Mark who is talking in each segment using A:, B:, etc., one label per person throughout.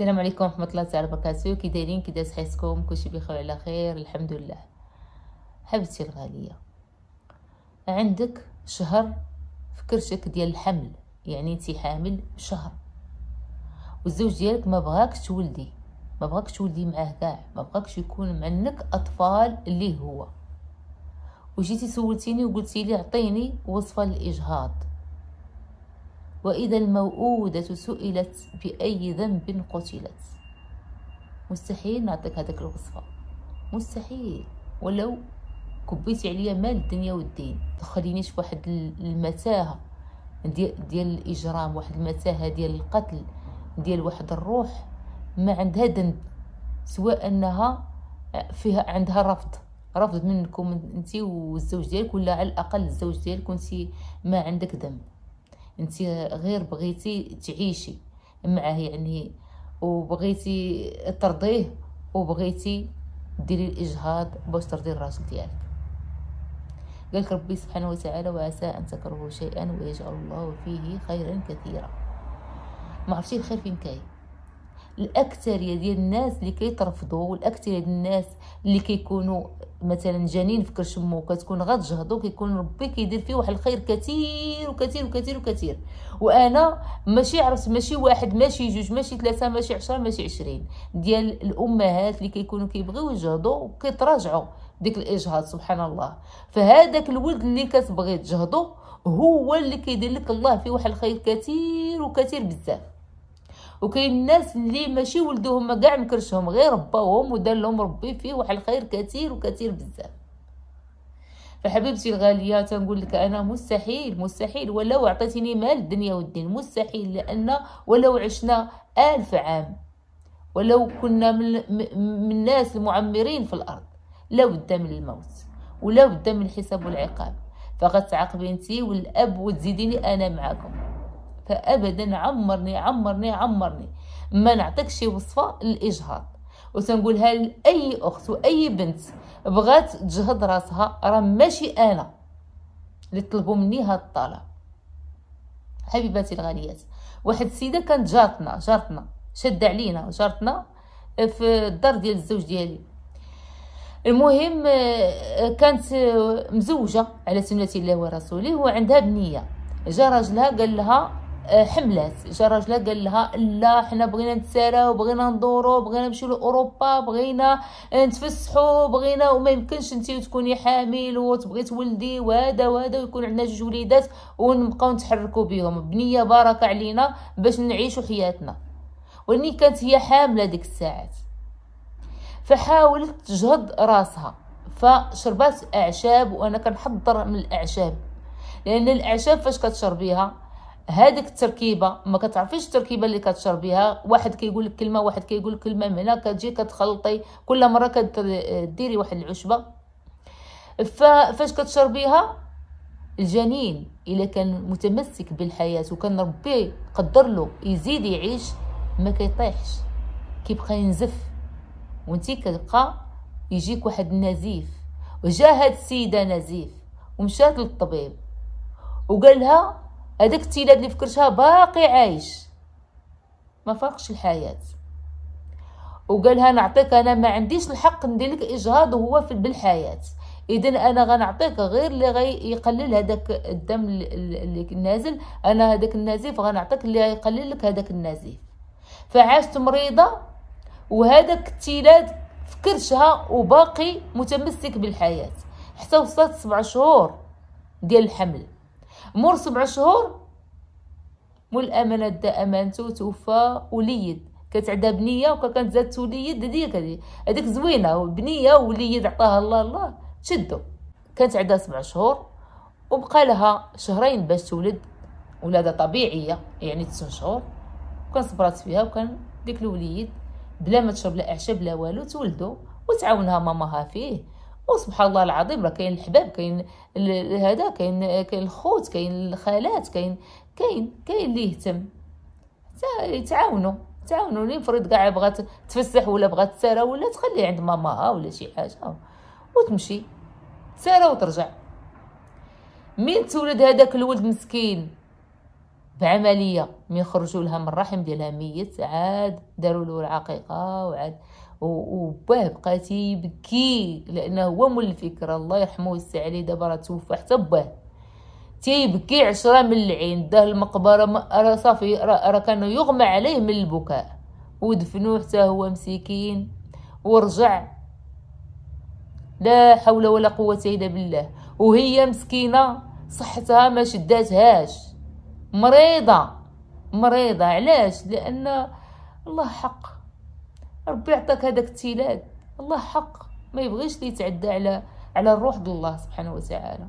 A: السلام عليكم ورحمة الله تعالى وبركاته. كي دايرين كي داز حياتكم؟ كلشي بخير على خير الحمد لله. حبيبتي الغالية عندك شهر في كرشك ديال الحمل يعني انتي حامل بشهر. والزوج ديالك ما بغاكش تولدي ما بغاكش تولدي معاه كاع ما بغاكش يكون منك أطفال اللي هو. وجيتي سولتيني وقلتي لي أعطيني وصفة للإجهاض. وإذا الموءودة سئلت بأي ذنب قتلت. مستحيل نعطيك هذاك الوصفة. مستحيل. ولو كبيتي عليا مال الدنيا والدين. تخلينيش في واحد المتاهة ديال, ديال الإجرام واحد المتاهة ديال القتل ديال واحد الروح ما عندها ذنب. سواء أنها فيها عندها رفض. رفض منكم انت والزوج ديالك ولا على الأقل الزوج ديالك وانت ما عندك ذنب. انت غير بغيتي تعيشي معاه يعني وبغيتي ترضيه وبغيتي ديري الإجهاض باش ترضي الراجل ديالك. قالك ربي سبحانه وتعالى وعسى أن تكرهوا شيئا ويجعل الله فيه خيرا كثيرا. ما عرفتي الخير فين كاين. الأكثرية ديال الناس اللي كيترفضوا والأكثرية ديال الناس اللي كيكونوا مثلا جانين في كرش امو كتكون غتجهضو كيكون ربي كيدير فيه واحد الخير كثير وكثير وكثير وكثير. وأنا ماشي عرفت ماشي واحد ماشي جوج ماشي ثلاثة ماشي عشرة ماشي عشرين ديال الأمهات اللي كيكونوا كيبغيو يجهضوا وكيتراجعوا ديك الإجهاض سبحان الله. فهذاك الولد اللي كتبغي تجهضو هو اللي كيدير لك الله فيه واحد الخير كثير وكثير بزاف. وكاين الناس اللي ماشي ولدوهم كاع مكرشهم غير رباهم ودار لهم ربي فيه واحد الخير كثير وكثير بزاف. فحبيبتي الغالية تنقول لك أنا مستحيل مستحيل. ولو عطيتيني مال الدنيا والدين مستحيل لأن ولو عشنا ألف عام ولو كنا من, من الناس المعمرين في الأرض لا بد من الموت ولا بد من الحساب والعقاب. فغتعاقبي انت والأب وتزيديني أنا معاكم فابدا عمرني عمرني عمرني. ما نعطيك شي وصفة للإجهاض. وتنقولها لاي أخت وأي بنت بغات تجهض راسها؟ راه ماشي أنا اللي طلبوا مني هاد الطلب. حبيباتي الغاليات واحد السيدة كانت جارتنا جارتنا شاده علينا جارتنا في الدار ديال الزوج ديالي. المهم كانت مزوجة على سنة الله ورسوله وعندها بنية. جا راجلها قال لها حملات جا راجلها قال لها لا حنا بغينا نتساراو بغينا ندورو بغينا نمشيو لأوروبا بغينا نتفسحو بغينا وما يمكنش انت تكوني حامل وتبغي تولدي وهذا وهذا ويكون عندنا جوج وليدات ونبقاو نتحركوا بهم بنية بركه علينا باش نعيشوا حياتنا. ولكن كانت هي حاملة ديك الساعات. فحاولت تجهض راسها. فشربات أعشاب وأنا كنحضر من الأعشاب. لأن الأعشاب فاش كتشربيها؟ هذيك التركيبة ما كتعرفيش التركيبة اللي كتشربيها واحد كيقول لك كلمة واحد كيقول لك كلمة من هنا كتجي كتخلطي. كل مرة كديري واحد العشبة. فاش كتشربيها الجنين. إلا كان متمسك بالحياة وكان ربي قدر له يزيد يعيش ما كيطيحش. كيبقى ينزف. وانتي كتبقى يجيك واحد النزيف. وجا هاد السيدة نزيف ومشات للطبيب وقال لها هذاك التيلاد اللي فكرتها باقي عايش. ما فرقش الحياة. وقالها نعطيك أنا ما عنديش الحق ندير لك إجهاض وهو في بالحياة. اذا أنا غنعطيك غير اللي غيقلل هذاك الدم اللي نازل أنا هذاك النزيف غنعطيك اللي غيقلل لك هذاك النزيف فعاشت مريضة وهذاك التيلاد في كرشها وباقي متمسك بالحياة. حتى وصلت سبع شهور ديال الحمل. مور سبع شهور مول الأمانة دا امانته توفى وليد. كانت عندها بنية وكانت زاد توليد هذيك هذيك زوينة بنية ووليد عطاها الله الله تشدو. كانت عندها سبع شهور وبقى لها شهرين باش تولد ولادة طبيعية يعني تسع شهور. وكان صبرات فيها وكان ديك الوليد بلا ما تشرب لا إعشاب لا والو تولدو وتعاونها ماماها فيه. وسبحان الله العظيم راه كاين الحباب كاين هذا كاين كاين الخوت كاين الخالات كاين كاين كاين اللي يهتم. يتعاونوا تعاونوا لي فريد كاع بغات تفسح ولا بغات تسارى ولا تخلي عند ماماها ولا شي حاجة وتمشي سارة وترجع. مين تولد هذاك الولد مسكين؟ بعملية من خرجوا لها من الرحم ديالها ميت عاد داروا له العقيقة وعاد وباه بقى تيبكي لأنه هو مول الفكرة الله يرحمه ويسع عليه دابا راه توفى حتى باه. تيبكي عشرة من العين داه المقبرة راه صافي راه كانوا يغمى عليه من البكاء. ودفنوه حتى هو مسكين ورجع. لا حول ولا قوة إلا بالله. وهي مسكينة صحتها ما شداتهاش. مريضة. مريضة. علاش؟ لأن الله حق. ربي عطاك هذاك التيلاد الله حق. ما يبغيش لي يتعدى على على الروح الله سبحانه وتعالى.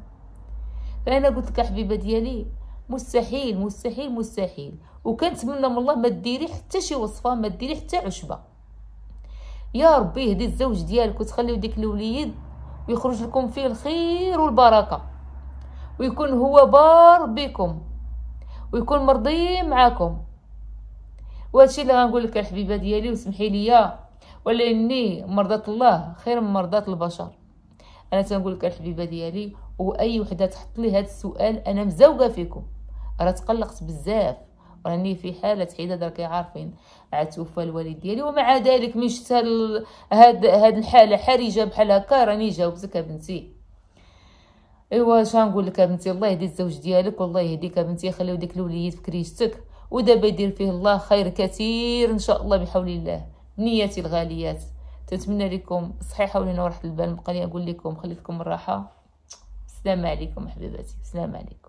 A: فأنا قلت لك حبيبة ديالي مستحيل مستحيل مستحيل. وكنتمنى من الله ما ديري حتى شي وصفة ما ديري حتى عشبة. يا ربي يهدي الزوج ديالك وتخليو ديك الوليد ويخرج لكم فيه الخير والبركة. ويكون هو بار بكم. ويكون مرضي معاكم. وهادشي اللي غنقول لك الحبيبه ديالي وسمحي لي ولا إني مرضات الله خير من مرضات البشر. أنا تنقول لك الحبيبه ديالي وأي وحدة تحط لي هذا السؤال أنا مزوقه فيكم. راه تقلقت بزاف. راني في حالة حيدة راكي عارفين عاد توفى الوالد ديالي ومع ذلك من شفت هاد هاد الحالة حرجة بحال هكا راني جاوبتك بنتي. ايوا اش غنقول لك بنتي؟ الله يهدي الزوج ديالك والله يهديك بنتي خليو ديك الوليد في كريشتك ودابا يدير فيه الله خير كثير إن شاء الله بحول الله. نياتي الغاليات. تتمنى لكم الصحيحه ولينا وراحه البال. بقى لي نقول لكم خليتكم الراحه السلام عليكم حبيباتي. السلام عليكم.